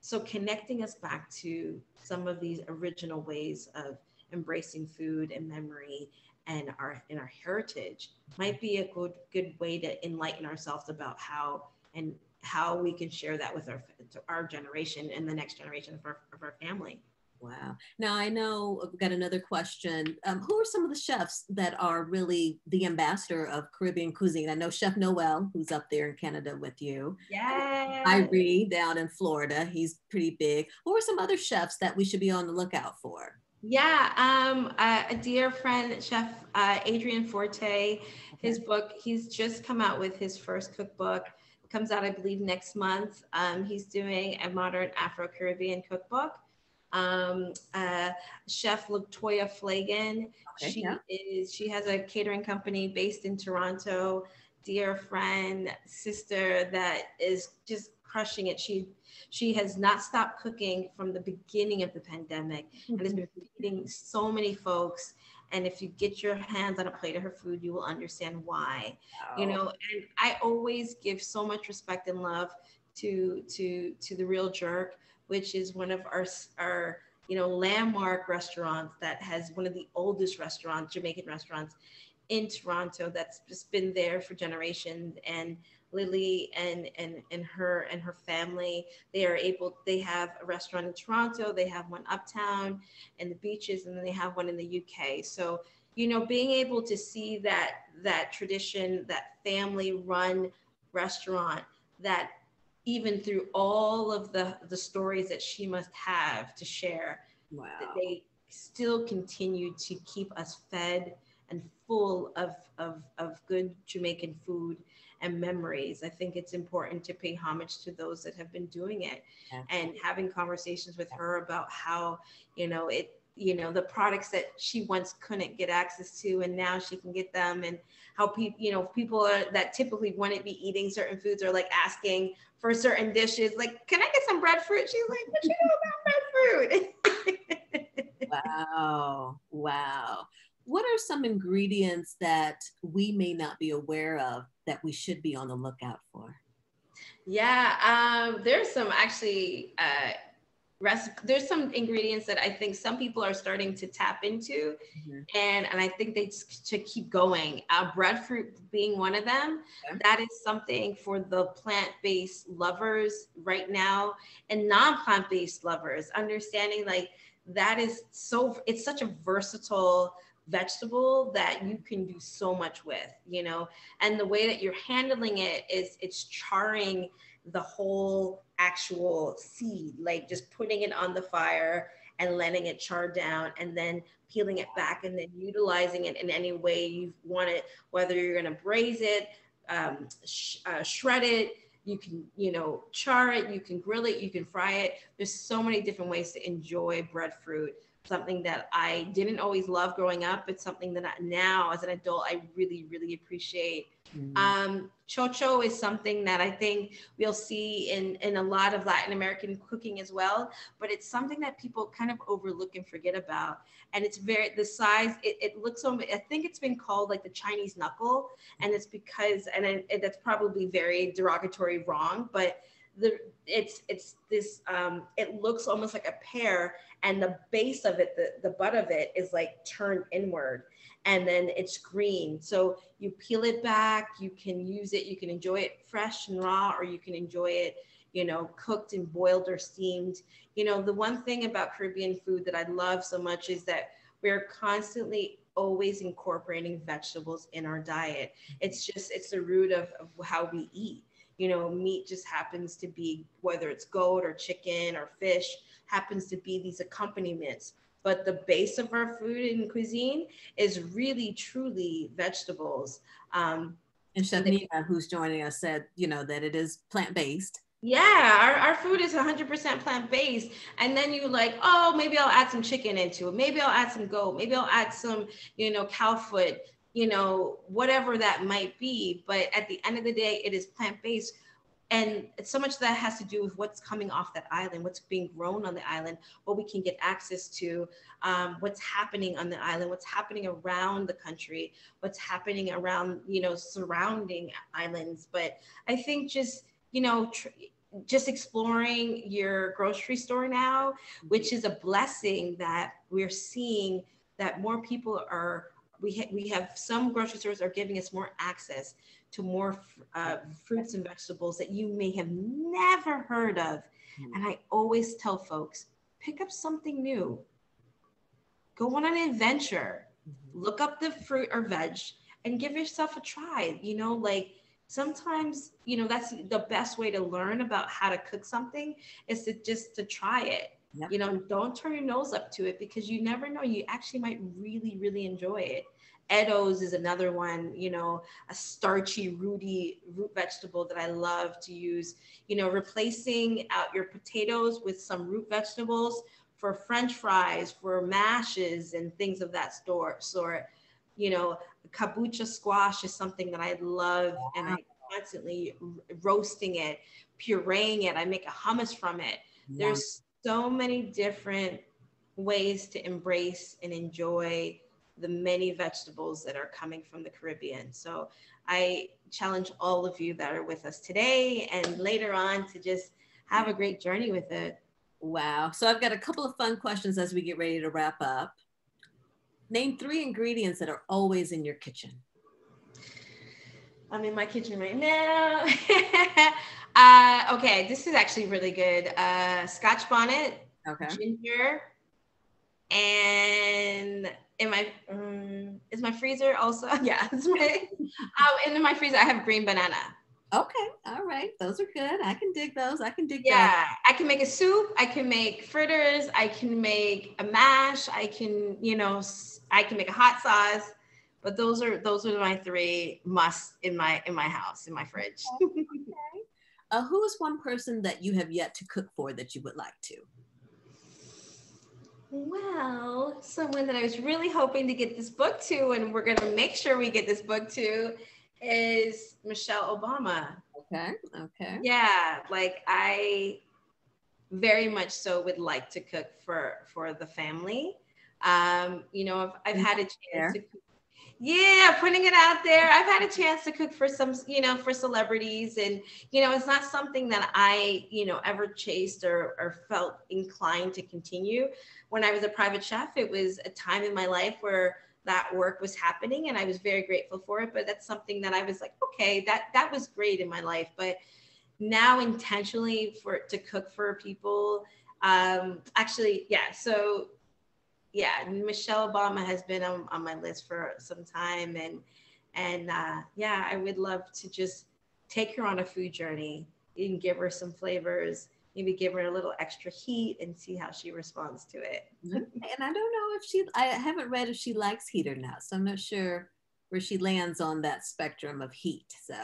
so connecting us back to some of these original ways of embracing food and memory and our in our heritage might be a good good way to enlighten ourselves about how and how we can share that with our our generation and the next generation of our, of our family. Wow. Now I know I've got another question. Um, who are some of the chefs that are really the ambassador of Caribbean cuisine? I know Chef Noel, who's up there in Canada with you. Yeah. Irie down in Florida. He's pretty big. Who are some other chefs that we should be on the lookout for? Yeah, um, uh, a dear friend, Chef uh, Adrian Forte, his book, he's just come out with his first cookbook. It comes out, I believe, next month. Um, he's doing a modern Afro Caribbean cookbook um, uh, Chef Latoya Fagon. Okay, she yeah. is she has a catering company based in Toronto. Dear friend, sister that is just crushing it. She she has not stopped cooking from the beginning of the pandemic mm-hmm. and has been feeding so many folks. And if you get your hands on a plate of her food, you will understand why. Wow. You know, and I always give so much respect and love to to to the real jerk which is one of our, our you know, landmark restaurants that has one of the oldest restaurants, Jamaican restaurants in Toronto that's just been there for generations. And Lily and and and her and her family, they are able. They have a restaurant in Toronto. They have one uptown and the beaches, and then they have one in the UK. So you know, being able to see that that tradition, that family run restaurant that even through all of the the stories that she must have to share wow. that they still continue to keep us fed and full of, of, of good Jamaican food and memories. I think it's important to pay homage to those that have been doing it and having conversations with her about how, you know, it, you know, the products that she once couldn't get access to and now she can get them and how people, you know, people are, that typically wouldn't be eating certain foods are like asking for certain dishes. Like, can I get some breadfruit? She's like, what you know about breadfruit? wow. Wow. What are some ingredients that we may not be aware of that we should be on the lookout for? Yeah, um, there's some actually uh, recipe there's some ingredients that i think some people are starting to tap into mm-hmm. and and i think they should keep going uh, breadfruit being one of them okay. that is something for the plant-based lovers right now and non-plant-based lovers understanding like that is so it's such a versatile vegetable that you can do so much with you know and the way that you're handling it is it's charring the whole actual seed, like just putting it on the fire and letting it char down and then peeling it back and then utilizing it in any way you want it, whether you're going to braise it, um, sh- uh, shred it, you can, you know, char it, you can grill it, you can fry it. There's so many different ways to enjoy breadfruit. Something that I didn't always love growing up. It's something that I, now, as an adult, I really, really appreciate Mm-hmm. Um, chocho is something that I think we'll see in, in a lot of Latin American cooking as well, but it's something that people kind of overlook and forget about. And it's very, the size, it, it looks so, I think it's been called like the Chinese knuckle. And it's because, and it, that's probably very derogatory wrong, but the it's it's this um it looks almost like a pear and the base of it the, the butt of it is like turned inward and then it's green. So you peel it back, you can use it, you can enjoy it fresh and raw, or you can enjoy it, you know, cooked and boiled or steamed. You know, the one thing about Caribbean food that I love so much is that we're constantly always incorporating vegetables in our diet. It's just, it's the root of, of how we eat. You know, meat just happens to be, whether it's goat or chicken or fish, happens to be these accompaniments but the base of our food and cuisine is really truly vegetables. Um, and Chef who's joining us, said, you know, that it is plant based. Yeah, our, our food is 100% plant based. And then you like, oh, maybe I'll add some chicken into it. Maybe I'll add some goat. Maybe I'll add some, you know, cow foot, you know, whatever that might be. But at the end of the day, it is plant based and so much that has to do with what's coming off that island what's being grown on the island what we can get access to um, what's happening on the island what's happening around the country what's happening around you know surrounding islands but i think just you know tr- just exploring your grocery store now which is a blessing that we're seeing that more people are we, ha- we have some grocery stores are giving us more access to more uh, fruits and vegetables that you may have never heard of. Mm-hmm. And I always tell folks, pick up something new. Go on an adventure. Mm-hmm. Look up the fruit or veg and give yourself a try. You know, like sometimes, you know, that's the best way to learn about how to cook something is to just to try it. Yep. You know, don't turn your nose up to it because you never know. You actually might really, really enjoy it. Eddoes is another one, you know, a starchy, rooty root vegetable that I love to use. You know, replacing out your potatoes with some root vegetables for French fries, for mashes, and things of that sort. Sort, you know, kabocha squash is something that I love, and I constantly roasting it, pureeing it. I make a hummus from it. There's so many different ways to embrace and enjoy the many vegetables that are coming from the Caribbean. So I challenge all of you that are with us today and later on to just have a great journey with it. Wow. So I've got a couple of fun questions as we get ready to wrap up. Name three ingredients that are always in your kitchen. I'm in my kitchen right now. uh, okay, this is actually really good. Uh, Scotch bonnet, okay. ginger, and in my um, is my freezer also yeah it's my um in my freezer i have green banana okay all right those are good i can dig those i can dig yeah that. i can make a soup i can make fritters i can make a mash i can you know i can make a hot sauce but those are those are my three must in my in my house in my fridge okay. uh, who is one person that you have yet to cook for that you would like to well, someone that I was really hoping to get this book to, and we're going to make sure we get this book to, is Michelle Obama. Okay. Okay. Yeah, like I very much so would like to cook for for the family. Um, you know, I've, I've had a chance to cook yeah putting it out there. I've had a chance to cook for some you know for celebrities and you know it's not something that i you know ever chased or, or felt inclined to continue. When i was a private chef it was a time in my life where that work was happening and i was very grateful for it but that's something that i was like okay that that was great in my life but now intentionally for to cook for people um actually yeah so yeah, Michelle Obama has been on, on my list for some time, and and uh, yeah, I would love to just take her on a food journey and give her some flavors, maybe give her a little extra heat and see how she responds to it. and I don't know if she, I haven't read if she likes heat or not, so I'm not sure where she lands on that spectrum of heat. So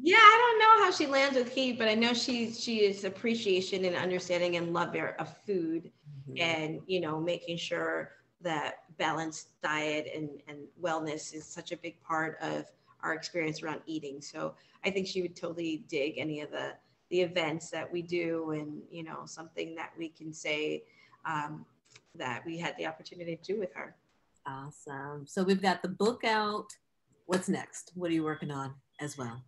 yeah, I don't know how she lands with heat, but I know she she is appreciation and understanding and love of food, mm-hmm. and you know making sure that balanced diet and, and wellness is such a big part of our experience around eating. So I think she would totally dig any of the the events that we do and you know something that we can say um, that we had the opportunity to do with her. Awesome. So we've got the book out. What's next? What are you working on as well?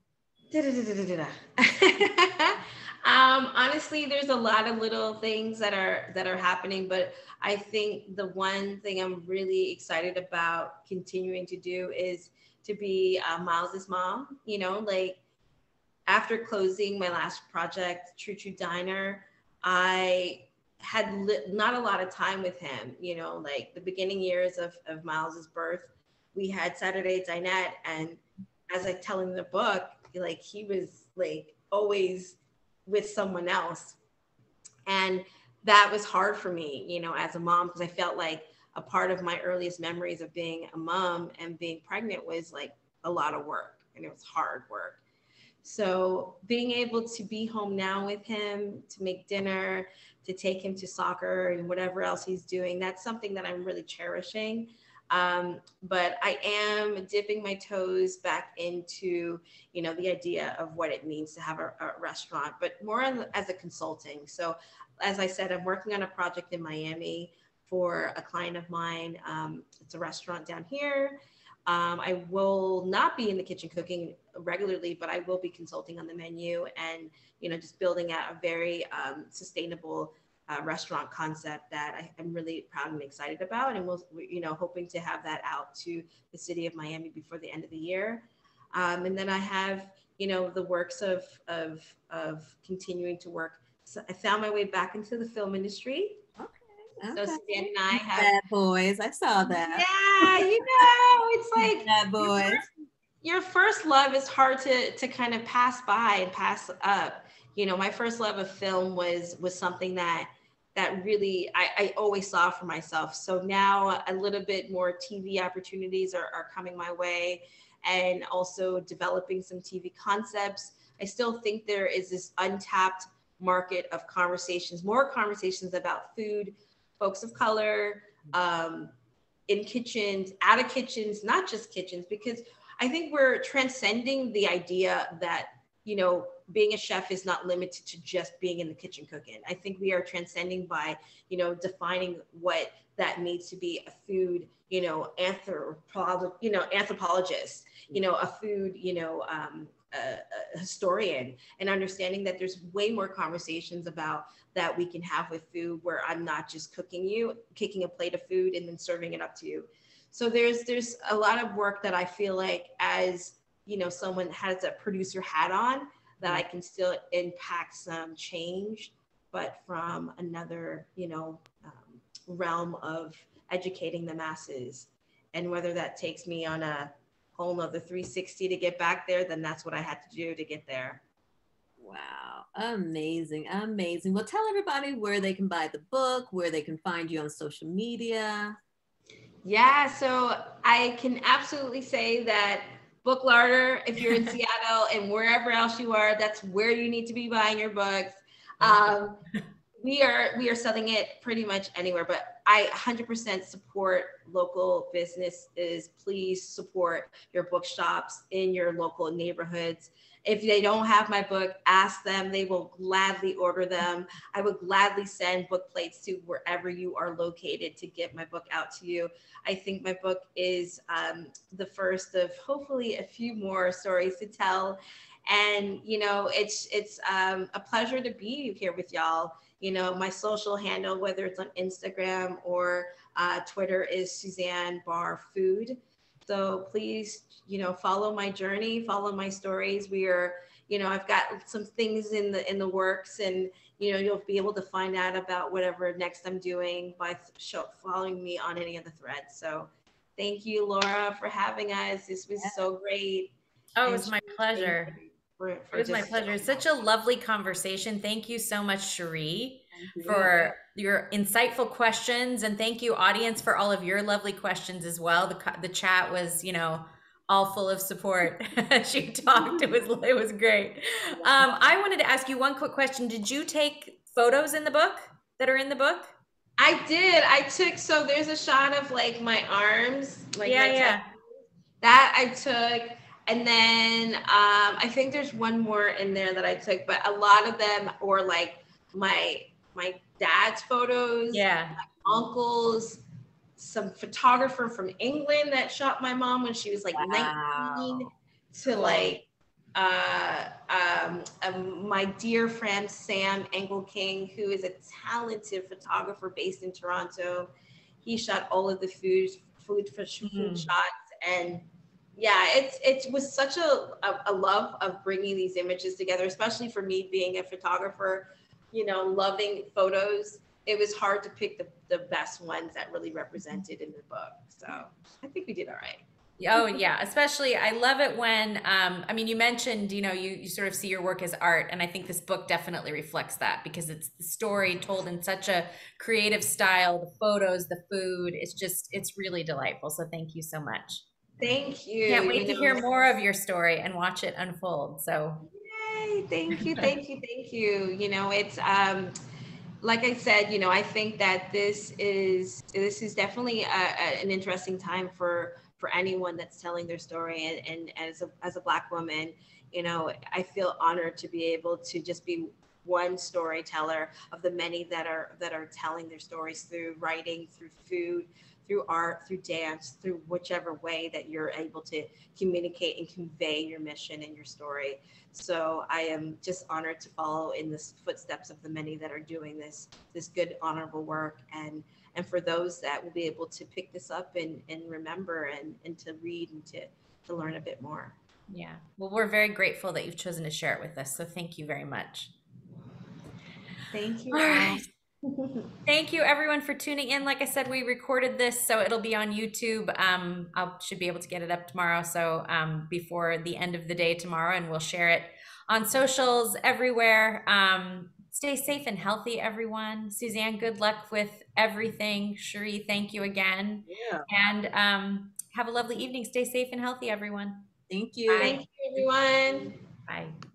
um, honestly, there's a lot of little things that are that are happening, but I think the one thing I'm really excited about continuing to do is to be uh, Miles's mom. You know, like after closing my last project, True True Diner, I had li- not a lot of time with him. You know, like the beginning years of of Miles's birth, we had Saturday dinette, and as I tell in the book, like he was like always with someone else. And that was hard for me, you know, as a mom, because I felt like a part of my earliest memories of being a mom and being pregnant was like a lot of work and it was hard work. So being able to be home now with him, to make dinner, to take him to soccer and whatever else he's doing, that's something that I'm really cherishing. Um, but I am dipping my toes back into, you know, the idea of what it means to have a, a restaurant, but more as a consulting. So, as I said, I'm working on a project in Miami for a client of mine. Um, it's a restaurant down here. Um, I will not be in the kitchen cooking regularly, but I will be consulting on the menu and, you know, just building out a very um, sustainable uh, restaurant concept that I, am really proud and excited about. And we'll, you know, hoping to have that out to the city of Miami before the end of the year. Um, and then I have, you know, the works of, of, of continuing to work. So I found my way back into the film industry. Okay. So Suzanne and I have bad boys. I saw that. Yeah, you know, it's like bad boys. Your first, your first love is hard to to kind of pass by and pass up. You know, my first love of film was was something that that really I, I always saw for myself. So now a little bit more TV opportunities are, are coming my way and also developing some TV concepts. I still think there is this untapped market of conversations, more conversations about food, folks of color, um, in kitchens, out of kitchens, not just kitchens, because I think we're transcending the idea that, you know, being a chef is not limited to just being in the kitchen cooking. I think we are transcending by, you know, defining what that needs to be a food, you know, anthropologist, you know, anthropologist, you know, a food, you know, um, a, a historian, and understanding that there's way more conversations about that we can have with food where I'm not just cooking you, kicking a plate of food and then serving it up to you. So there's there's a lot of work that I feel like as you know someone has a producer hat on that I can still impact some change, but from another, you know, um, realm of educating the masses. And whether that takes me on a whole nother 360 to get back there, then that's what I had to do to get there. Wow, amazing, amazing. Well, tell everybody where they can buy the book, where they can find you on social media. Yeah, so I can absolutely say that Book Larder, if you're in Seattle and wherever else you are, that's where you need to be buying your books. Um, we are we are selling it pretty much anywhere, but I 100% support local businesses. Please support your bookshops in your local neighborhoods. If they don't have my book, ask them. They will gladly order them. I would gladly send book plates to wherever you are located to get my book out to you. I think my book is um, the first of hopefully a few more stories to tell. And you know, it's it's um, a pleasure to be here with y'all. You know, my social handle, whether it's on Instagram or uh, Twitter, is Suzanne Barr Food. So please, you know, follow my journey, follow my stories. We are, you know, I've got some things in the in the works, and you know, you'll be able to find out about whatever next I'm doing by show, following me on any of the threads. So, thank you, Laura, for having us. This was so great. Oh, it was my pleasure. For, for it was my pleasure. Such a lovely conversation. Thank you so much, Sheree for your insightful questions. And thank you, audience, for all of your lovely questions as well. The, the chat was, you know, all full of support. she talked. It was it was great. Um, I wanted to ask you one quick question. Did you take photos in the book that are in the book? I did. I took so there's a shot of like my arms, like yeah, yeah. that I took. And then um, I think there's one more in there that I took, but a lot of them were like my my dad's photos, yeah, my uncles, some photographer from England that shot my mom when she was like wow. 19 to like uh, um, um, my dear friend Sam Engelking, who is a talented photographer based in Toronto. He shot all of the food food for food mm-hmm. shots and yeah, it's it was such a, a, a love of bringing these images together, especially for me being a photographer you know, loving photos, it was hard to pick the, the best ones that really represented in the book. So I think we did all right. Oh yeah, especially I love it when um, I mean you mentioned you know you you sort of see your work as art, and I think this book definitely reflects that because it's the story told in such a creative style, the photos, the food, it's just it's really delightful. So thank you so much. Thank you. Can't wait you to know, hear more of your story and watch it unfold. So Thank you. Thank you. Thank you. You know, it's um, like I said, you know, I think that this is this is definitely a, a, an interesting time for for anyone that's telling their story. And, and as a as a black woman, you know, I feel honored to be able to just be one storyteller of the many that are that are telling their stories through writing, through food, through art, through dance, through whichever way that you're able to communicate and convey your mission and your story. So I am just honored to follow in the footsteps of the many that are doing this this good, honorable work, and and for those that will be able to pick this up and and remember and and to read and to to learn a bit more. Yeah. Well, we're very grateful that you've chosen to share it with us. So thank you very much. Thank you. All right. Thank you everyone for tuning in. Like I said, we recorded this, so it'll be on YouTube. Um, I should be able to get it up tomorrow, so um, before the end of the day tomorrow, and we'll share it on socials everywhere. Um, stay safe and healthy, everyone. Suzanne, good luck with everything. Sheree, thank you again. Yeah. And um, have a lovely evening. Stay safe and healthy, everyone. Thank you. Thank you, everyone.